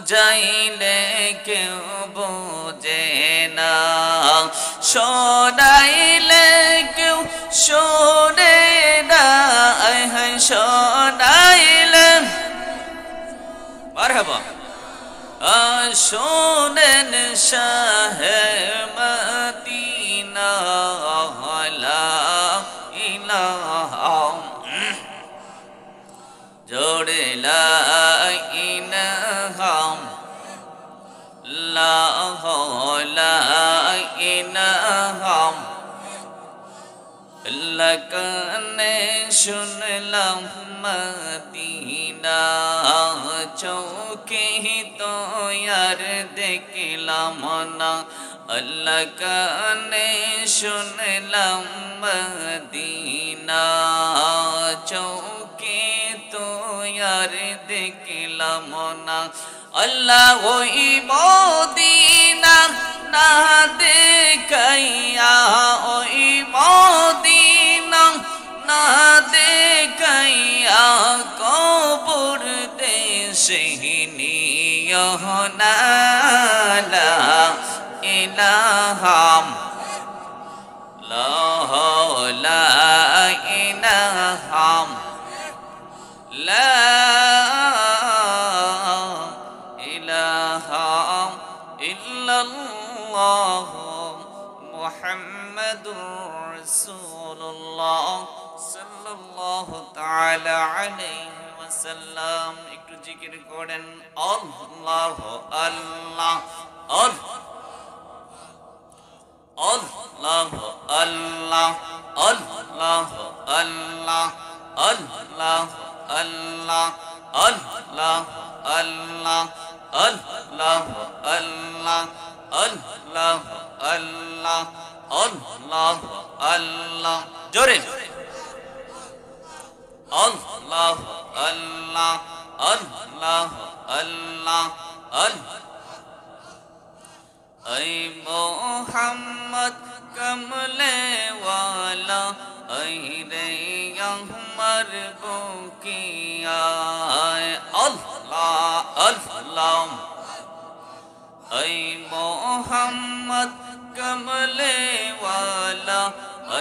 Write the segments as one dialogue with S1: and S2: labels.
S1: বুঝাইলে কেউ বোঝে না। শোনাইলে কেউ শোনে না। হায় শোনাইলে। মারহাবা। শোনেন শাহে মদিনা। বাংলা কানে শুনলাম মদিনা চৌকে তোয়ার দেখলাম না আল্লাহ কানে শুনলাম মদিনা চৌকে তোয়ার দেখলাম না আল্লাহ ওই মোদী شهني هنا لا إله لا لا إله لا إله إلا الله محمد رسول الله صلى الله تعالى عليه ওয়াসাল্লাম একটু জিকির করেন, আল্লাহ আল্লাহ আল্লাহ আল্লাহ আল্লাহ আল্লাহ আল্লাহ আল্লাহ আল্লাহ আল্লাহ আল্লাহ আল্লাহ আল্লাহ আল্লাহ আল্লাহ আল্লাহ, জোরে, আল্লাহ اللہ اللہ اللہ اللہ۔ اے محمد کملے والا، اے ریمر کو کیا اللہ اللہ۔ اے محمد کملے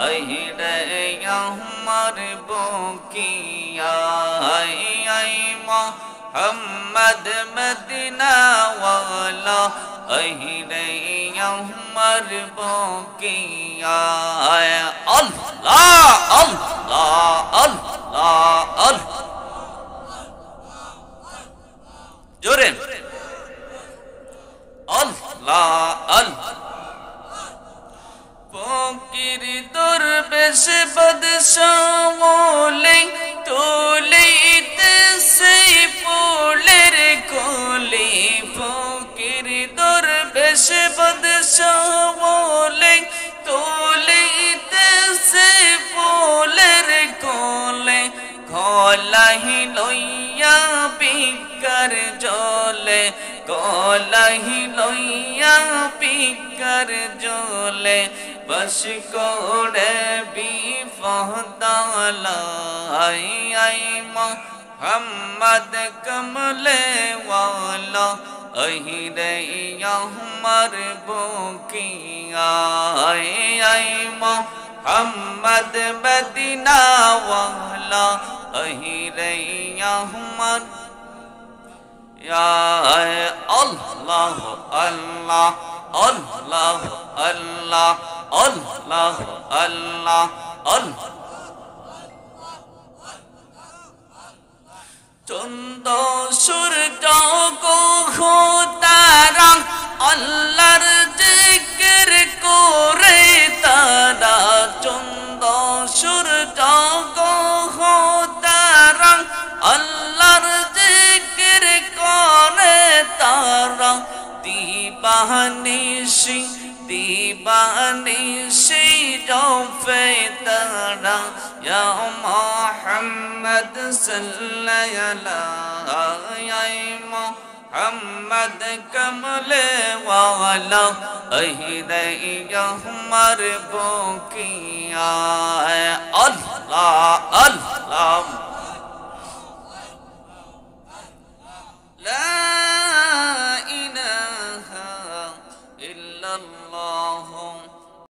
S1: اہل عمر بوکیا اے محمد مدینہ والا اہل عمر بوکیا اللہ اللہ اللہ اللہ جرم لہی لویا پی کر جو لے بس کوڑے بھی فہدا لائی آئی محمد کملے والا اہی ریا ہمر بوکی آئی آئی محمد مدینہ والا اہی ریا ہمر یا اللہ اللہ اللہ اللہ اللہ اللہ اللہ۔ چند دیوانیشی دیوانیشی جو فیترا یا محمد صلی اللہ یا محمد کمل والا اہدئی مربو کیا ہے اللہ اللہ